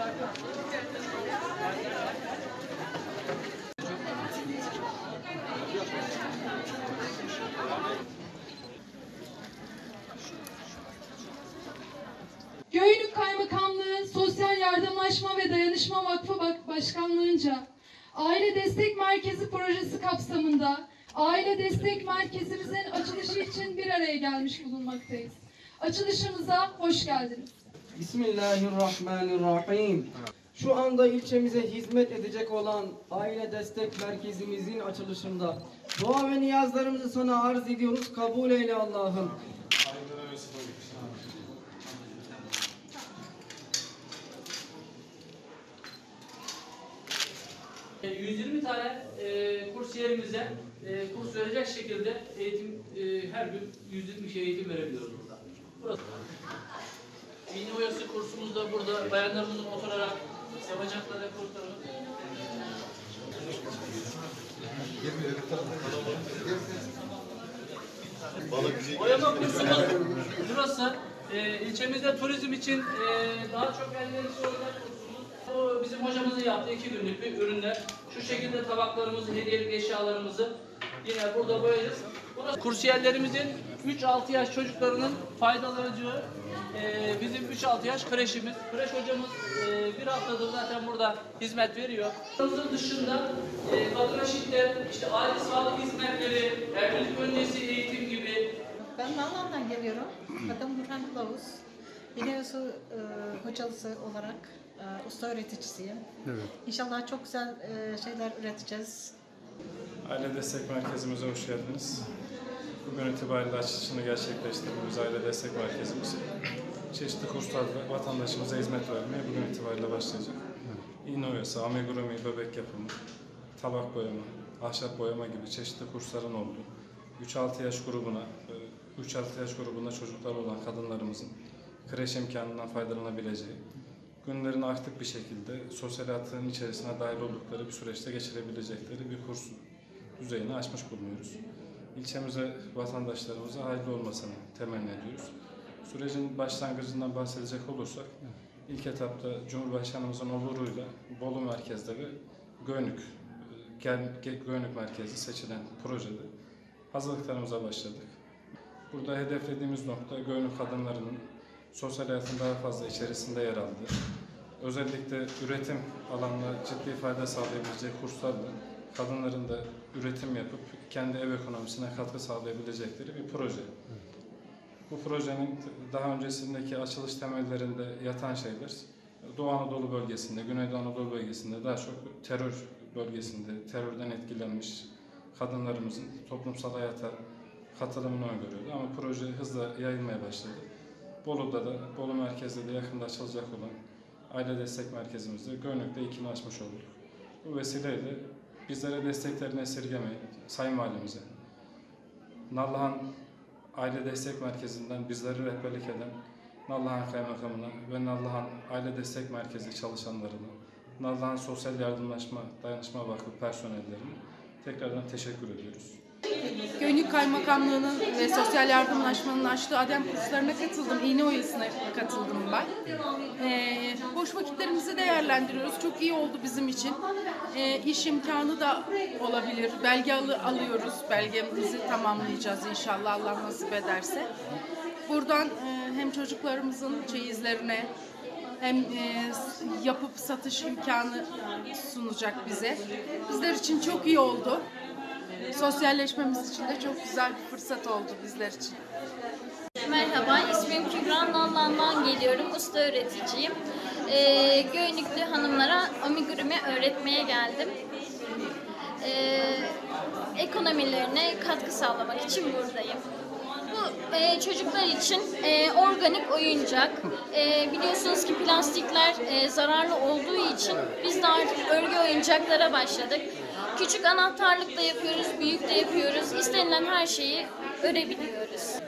Göynük Kaymakamlığı Sosyal Yardımlaşma ve Dayanışma Vakfı Başkanlığınca Aile Destek Merkezi projesi kapsamında Aile Destek Merkezimizin açılışı için bir araya gelmiş bulunmaktayız. Açılışımıza hoş geldiniz. Bismillahirrahmanirrahim. Şu anda ilçemize hizmet edecek olan aile destek merkezimizin açılışında dua ve niyazlarımızı sana arz ediyoruz. Kabul eyle Allah'ım. E, 120 tane e, kursiyerimize e, kurs verecek şekilde eğitim e, her gün 120 kişiye eğitim verebiliyoruz burada. Burası. İğne oyası kursumuz da burada. Bayanlarımızın oturarak yapacakları kursları. Boyama kursumuz burası. E, ilçemizde turizm için e, daha çok elverişli olacak kursumuz. Bu bizim hocamızın yaptığı iki günlük bir ürünler. Şu şekilde tabaklarımızı, hediyelik eşyalarımızı yine burada boyayacağız. Burası kursiyerlerimizin 3-6 yaş çocuklarının faydalanacağı e, bizim 3-6 yaş kreşimiz. Kreş hocamız e, bir haftadır zaten burada hizmet veriyor. Bunun dışında e, kadına şiddet, işte aile sağlık hizmetleri, evlilik öncesi eğitim gibi Ben Nalhan'dan geliyorum. Adım Nurhan Kılavuz. Biliyorsun e, hocalısı olarak e, usta öğreticisiyim. İnşallah çok güzel e, şeyler üreteceğiz. Aile Destek Merkezimize hoş geldiniz. Bugün itibariyle açılışını gerçekleştirdiğimiz Aile Destek Merkezimiz çeşitli kurslarla vatandaşımıza hizmet vermeye bugün itibariyle başlayacak. İğne oyası, amigurumi, bebek yapımı, tabak boyama, ahşap boyama gibi çeşitli kursların olduğu, 3-6 yaş grubuna, e, 3-6 yaş grubunda çocuklar olan kadınlarımızın kreş imkanından faydalanabileceği, günlerini aktif bir şekilde sosyal hayatın içerisine dahil oldukları bir süreçte geçirebilecekleri bir kurs düzeyini aşmış bulunuyoruz. İlçemize, vatandaşlarımıza hayırlı olmasını temenni ediyoruz. Sürecin başlangıcından bahsedecek olursak, ilk etapta Cumhurbaşkanımızın oluruyla Bolu merkezde ve Ge- Göynük merkezi seçilen projede hazırlıklarımıza başladık. Burada hedeflediğimiz nokta Göynük kadınlarının sosyal hayatın daha fazla içerisinde yer aldığı, özellikle üretim alanına ciddi fayda sağlayabileceği kurslarla kadınların da üretim yapıp kendi ev ekonomisine katkı sağlayabilecekleri bir proje. Bu projenin daha öncesindeki açılış temellerinde yatan şeyler Doğu Anadolu bölgesinde, Güneydoğu Anadolu bölgesinde daha çok terör bölgesinde, terörden etkilenmiş kadınlarımızın toplumsal hayata katılımını öngörüyordu. Ama proje hızla yayılmaya başladı. Bolu'da da, Bolu merkezde de yakında açılacak olan aile destek merkezimizde Gönlük'te ikini açmış olduk. Bu vesileyle bizlere desteklerini esirgemeyin, Sayın Valimize, Nallıhan Aile Destek Merkezi'nden bizleri rehberlik eden Nallıhan Kaymakamına ve Nallıhan Aile Destek Merkezi çalışanlarına, Nallıhan Sosyal Yardımlaşma Dayanışma Vakfı personellerine tekrardan teşekkür ediyoruz. Göynük Kaymakamlığı'nın ve Sosyal Yardımlaşmanın açtığı ADEM kurslarına katıldım. İğne oyasına katıldım ben. Ee, boş vakitlerimizi değerlendiriyoruz. Çok iyi oldu bizim için. Ee, iş imkanı da olabilir. Belge alı- alıyoruz. Belgemizi tamamlayacağız inşallah Allah nasip ederse. Buradan e, hem çocuklarımızın çeyizlerine hem e, yapıp satış imkanı sunacak bize. Bizler için çok iyi oldu. Sosyalleşmemiz için de çok güzel bir fırsat oldu bizler için. Merhaba, ismim Kübra Nallan'dan geliyorum. Usta öğreticiyim. Ee, Göynüklü hanımlara amigurumi öğretmeye geldim. Ee, ekonomilerine katkı sağlamak için buradayım. Bu e, çocuklar için e, organik oyuncak. E, biliyorsunuz ki plastikler e, zararlı olduğu için biz de artık örgü oyuncaklara başladık. Küçük anahtarlık da yapıyoruz, büyük de yapıyoruz. İstenilen her şeyi örebiliyoruz.